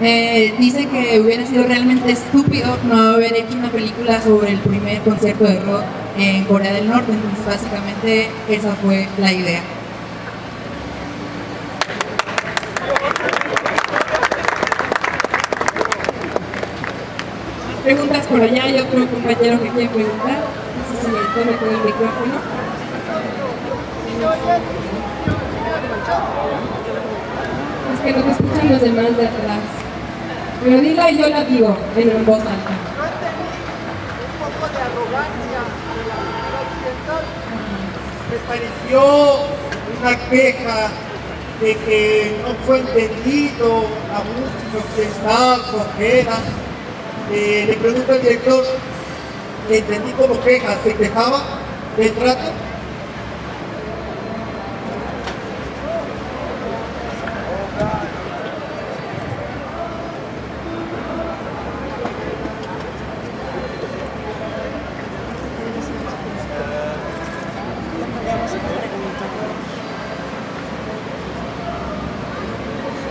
Eh, dice que hubiera sido realmente estúpido no haber hecho una película sobre el primer concierto de rock en Corea del Norte, entonces básicamente esa fue la idea. preguntas por allá, hay otro compañero que quiere preguntar. No sé si me con el micrófono. Es que no te escuchan los demás de atrás. Pero dila y yo la digo en voz alta. Un poco de arrogancia de la occidental. Me pareció una queja de que no fue entendido la música occidental, era eh, le pregunto al director, entendí como queja, se quejaba del trato.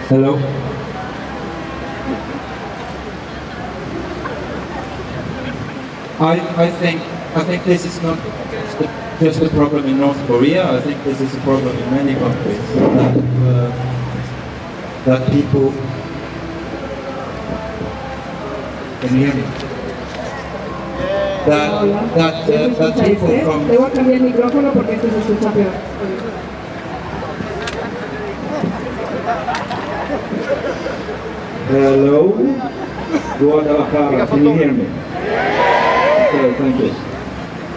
Hello. I, I think I think this is not just a problem in North Korea. I think this is a problem in many countries that uh, that people can hear me? That that uh, that people from Hello. Can you hear me? Okay, thank you.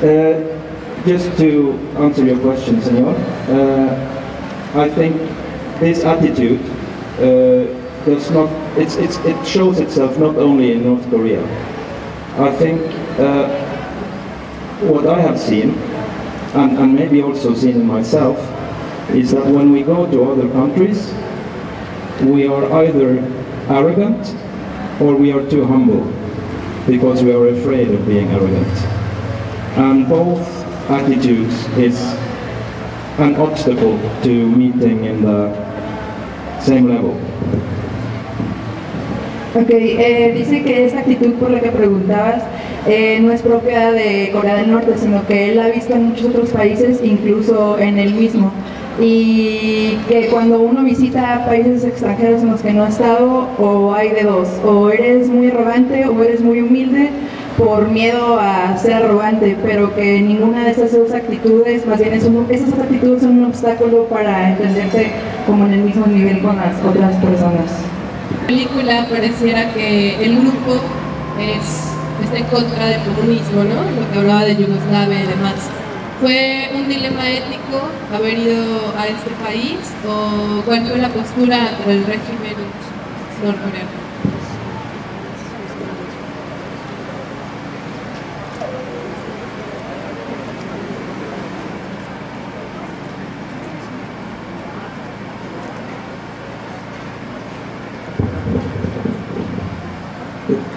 Uh, just to answer your question, Senor, uh, I think this attitude uh, does not, it's, it's, it shows itself not only in North Korea. I think uh, what I have seen, and, and maybe also seen in myself, is that when we go to other countries, we are either arrogant or we are too humble because we are afraid of being arrogant. And both attitudes is an obstacle to meeting in the same level. Ok, eh, dice que esa actitud por la que preguntabas eh, no es propia de Corea del Norte, sino que él ha visto en muchos otros países, incluso en el mismo. Y que cuando uno visita países extranjeros en los que no ha estado, o hay de dos, o eres muy arrogante o eres muy humilde por miedo a ser arrogante, pero que ninguna de esas dos actitudes, más bien es un- esas actitudes son un obstáculo para entenderte como en el mismo nivel con las otras personas. película pareciera que el grupo es, está en contra del comunismo, ¿no? Lo que hablaba de Yugoslavia y demás. ¿Fue un dilema ético haber ido a este país o cuál fue la postura ante el régimen norcoreano?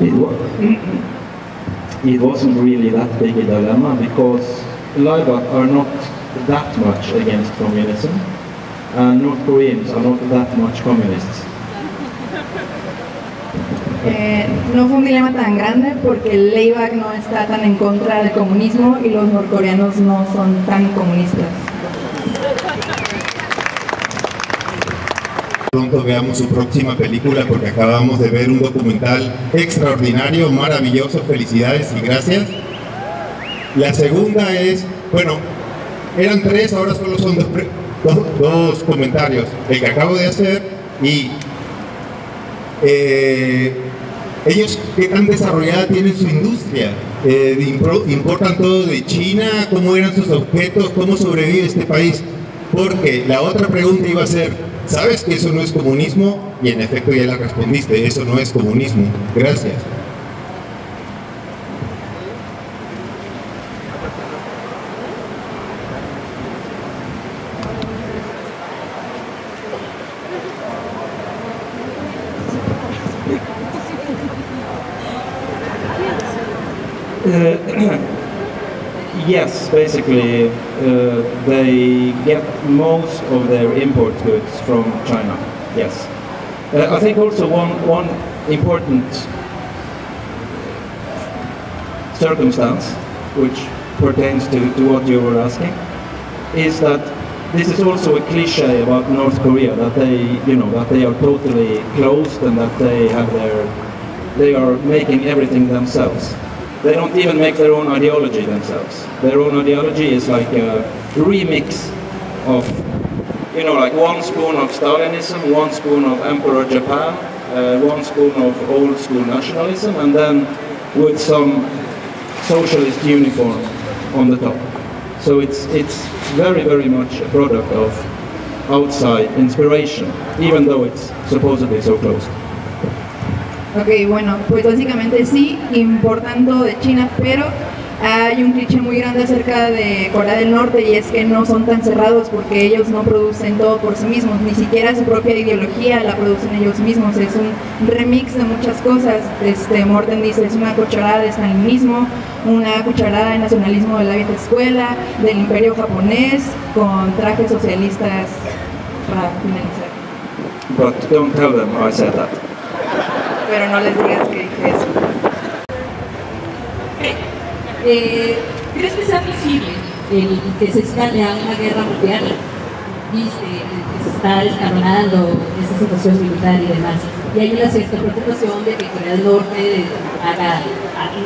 It, wa- it wasn't really that big a dilemma because Laibach are not that much against communism and North Koreans are not that much communists. Eh, no fue un dilema tan grande porque el Layback no está tan en contra del comunismo y los norcoreanos no son tan comunistas. Pronto veamos su próxima película porque acabamos de ver un documental extraordinario, maravilloso, felicidades y gracias. La segunda es, bueno, eran tres, ahora solo son dos, dos- comentarios, el que acabo de hacer y eh, ellos qué tan desarrollada tienen su industria, Eh, importan todo de China, cómo eran sus objetos, cómo sobrevive este país, porque la otra pregunta iba a ser, ¿sabes que eso no es comunismo? Y en efecto ya la respondiste, eso no es comunismo. Gracias. yes, basically, uh, they get most of their import goods from China. Yes. Uh, I think also one, one important circumstance which pertains to, to what you were asking is that this is also a cliche about North Korea that they, you know, that they are totally closed and that they have their, they are making everything themselves. They don't even make their own ideology themselves. Their own ideology is like a remix of, you know, like one spoon of Stalinism, one spoon of Emperor Japan, uh, one spoon of old school nationalism, and then with some socialist uniform on the top. So it's, it's very, very much a product of outside inspiration, even though it's supposedly so close. Ok, bueno, pues básicamente sí, importando de China, pero hay un cliché muy grande acerca de Corea del Norte y es que no son tan cerrados porque ellos no producen todo por sí mismos, ni siquiera su propia ideología la producen ellos mismos, es un remix de muchas cosas. Este, Morten dice, es una cucharada de stalinismo, una cucharada de nacionalismo de la vieja escuela, del imperio japonés, con trajes socialistas para finalizar. But don't tell them I said that. Pero no les digas que dije eso. Eh, ¿Crees que sea posible el que se escale a una guerra mundial? Viste que se está escalonando esa situación militar y demás. Y hay una cierta preocupación de que Corea del Norte haga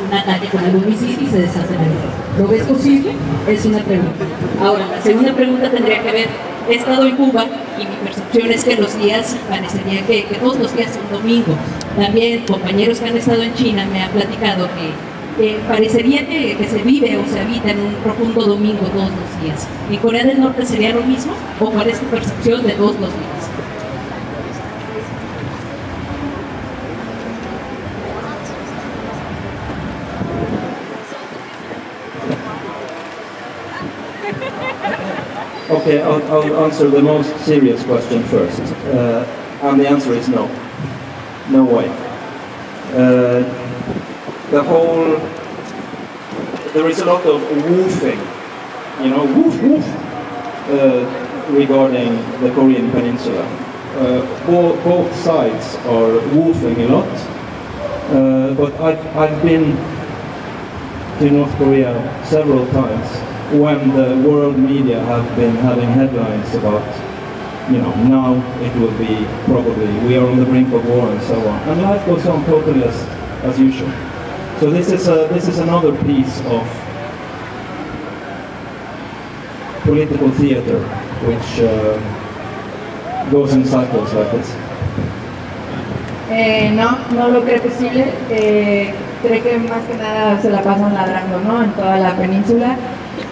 un ataque con algún misil y se deshace de guerra. ¿Lo ves posible? Es una pregunta. Ahora, la segunda pregunta tendría que ver, he estado en Cuba y mi percepción es que los días parecería que, que todos los días son domingo. También compañeros que han estado en China me han platicado que eh, parecería que, que, se vive o se habita en un profundo domingo todos los días. ¿En Corea del Norte sería lo mismo o cuál es tu percepción de todos los días? Okay, I'll, I'll, answer the most serious question first. Uh, and the answer is no. No way. Uh, the whole, there is a lot of woofing, you know, woof woof, uh, regarding the Korean Peninsula. Uh, both, sides are woofing a lot, uh, but I've, I've been to North Korea several times when the world media have been having headlines about, you know, now it will be probably, we are on the brink of war and so on. And life goes on totally as, as usual. So this is, a, this is another piece of political theater which uh, goes in cycles like this. Eh, no, no lo creo posible. Eh, creo que más que nada se la pasan ladrando, ¿no? En toda la península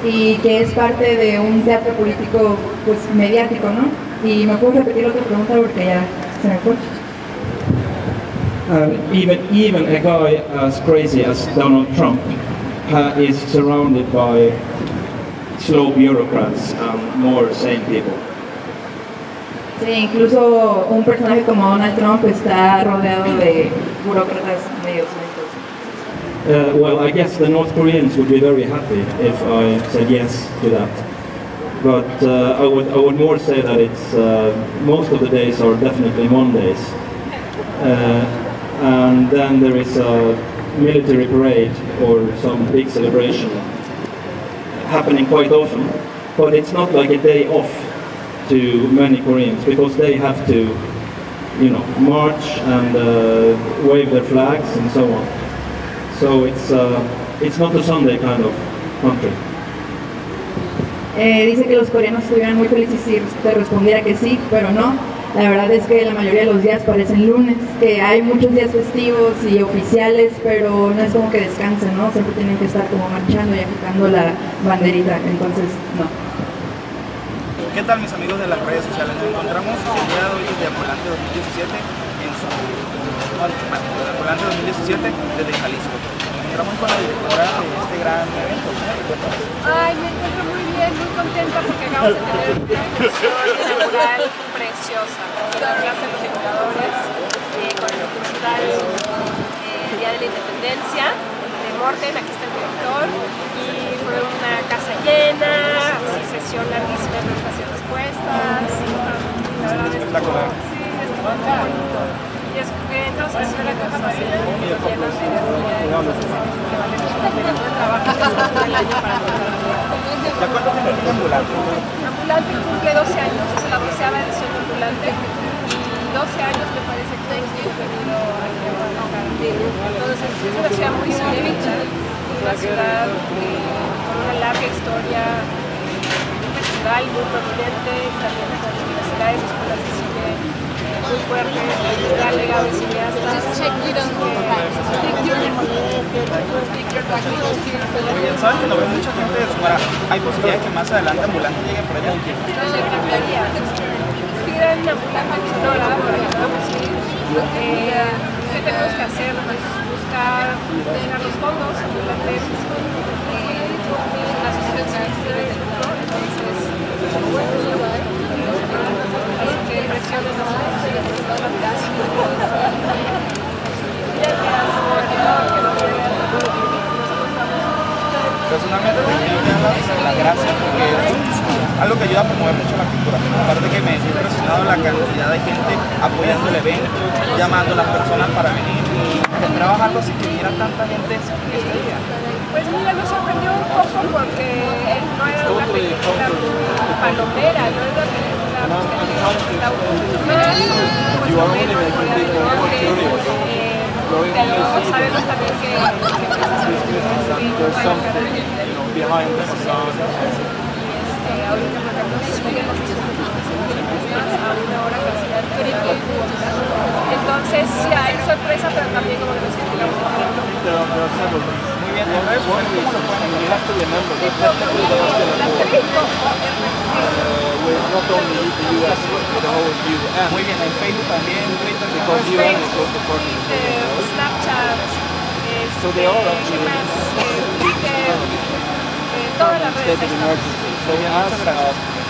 y que es parte de un teatro político, pues, mediático, ¿no? Y me puedo repetir otra pregunta porque ya se me fue. And even even a guy as crazy as Donald Trump uh, is surrounded by slow bureaucrats and more sane people. Sí, incluso un personaje como Donald Trump está rodeado de burócratas medios lentos. Uh, well, I guess the North Koreans would be very happy if I said yes to that. But uh, I would I would more say that it's uh, most of the days are definitely Mondays. Uh, and then there is a military parade or some big celebration happening quite often, but it's not like a day off to many Koreans because they have to, you know, march and uh, wave their flags and so on. So it's uh, it's not a Sunday kind of country. Eh, dice que los coreanos estuvieran muy felices si te respondiera que sí, pero no. La verdad es que la mayoría de los días parecen lunes, que hay muchos días festivos y oficiales, pero no es como que descansen, ¿no? Siempre tienen que estar como marchando y agitando la banderita, entonces no. ¿Qué tal mis amigos de las redes sociales? Nos encontramos el día de hoy desde Apolante 2017 en su Apolante 2017 desde Jalisco. Encontramos con la directora de este gran evento. Ay, me encuentro muy bien, muy contenta porque acabamos de tener una inaugural preciosa. La clase de los educadores eh, con el documental eh, Día de la Independencia de Morten, aquí está el director, y fue una casa llena, así sesión larguísima de preguntas y respuestas. La verdad es que sí, muy bonito. Y es, eh, entonces yo la cosa más llena ¿Ya cuánto tiempo tiene ambulante? Ambulante cumple 12 años, es la doceava edición de Ambulante y 12 años me parece que hemos Guadalajara. Entonces es una ciudad muy una ciudad eh, con una larga historia, un festival muy prominente, también con universidades, escuelas de cine eh, muy fuerte, un gran legado de cineastas. Muy bien, saben que lo ve mucha gente de Sonora. ¿Hay posibilidad de que más adelante ambulante llegue por allá? Nos encantaría. Pidan ambulante en Sonora para que podamos ir. Eh, ¿Qué tenemos que hacer? Pues buscar, los fondos ambulantes. Eh, entonces, a Personalmente me la, la gracia porque es algo que ayuda a promover mucho la cultura. Aparte que me he impresionado la cantidad de gente apoyando el evento, llamando a las personas para venir y que trabajarlo sin que viniera tanta gente este día. Pues mira, nos sorprendió un poco porque no era una película palomera, no era pero sabemos también que, entonces sí hay sorpresa pero también como que nos sentimos Muy bien, en redes sociales, ¿cómo lo pueden encontrar? Muy bien, en Facebook también, Twitter, Facebook, Twitter, Snapchat, este, ¿qué más? Eh, Twitter, eh, todas las redes estamos. Muy bien, muchas gracias.